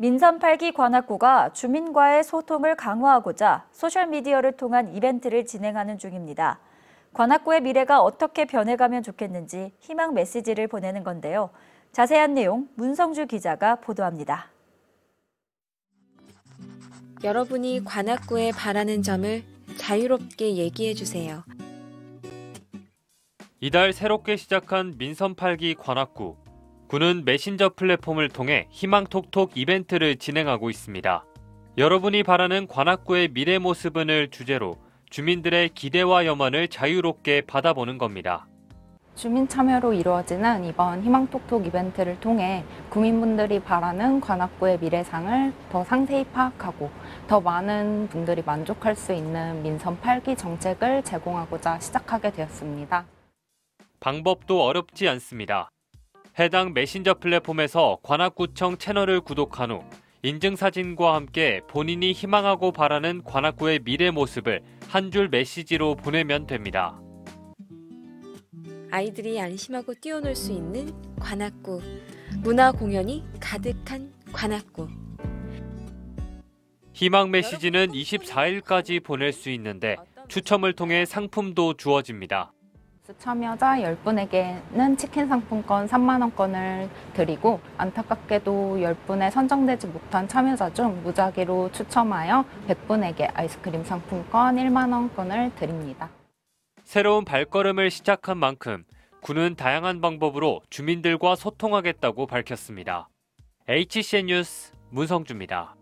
민선 8기 관악구가 주민과의 소통을 강화하고자 소셜미디어를 통한 이벤트를 진행하는 중입니다. 관악구의 미래가 어떻게 변해가면 좋겠는지 희망 메시지를 보내는 건데요. 자세한 내용 문성주 기자가 보도합니다. 여러분이 관악구에 바라는 점을 자유롭게 얘기해 주세요. 이달 새롭게 시작한 민선 8기 관악구. 구는 메신저 플랫폼을 통해 희망톡톡 이벤트를 진행하고 있습니다. 여러분이 바라는 관악구의 미래 모습은을 주제로 주민들의 기대와 염원을 자유롭게 받아보는 겁니다. 주민 참여로 이루어지는 이번 희망톡톡 이벤트를 통해 구민분들이 바라는 관악구의 미래상을 더 상세히 파악하고 더 많은 분들이 만족할 수 있는 민선 8기 정책을 제공하고자 시작하게 되었습니다. 방법도 어렵지 않습니다. 해당 메신저 플랫폼에서 관악구청 채널을 구독한 후 인증사진과 함께 본인이 희망하고 바라는 관악구의 미래 모습을 한 줄 메시지로 보내면 됩니다. 아이들이 안심하고 뛰어놀 수 있는 관악구. 문화 공연이 가득한 관악구. 희망 메시지는 24일까지 보낼 수 있는데 추첨을 통해 상품도 주어집니다. 참여자 10분에게는 치킨 상품권 3만원권을 드리고 안타깝게도 10분에 선정되지 못한 참여자 중 무작위로 추첨하여 100분에게 아이스크림 상품권 1만원권을 드립니다. 새로운 발걸음을 시작한 만큼 군은 다양한 방법으로 주민들과 소통하겠다고 밝혔습니다. HCN 뉴스 문성주입니다.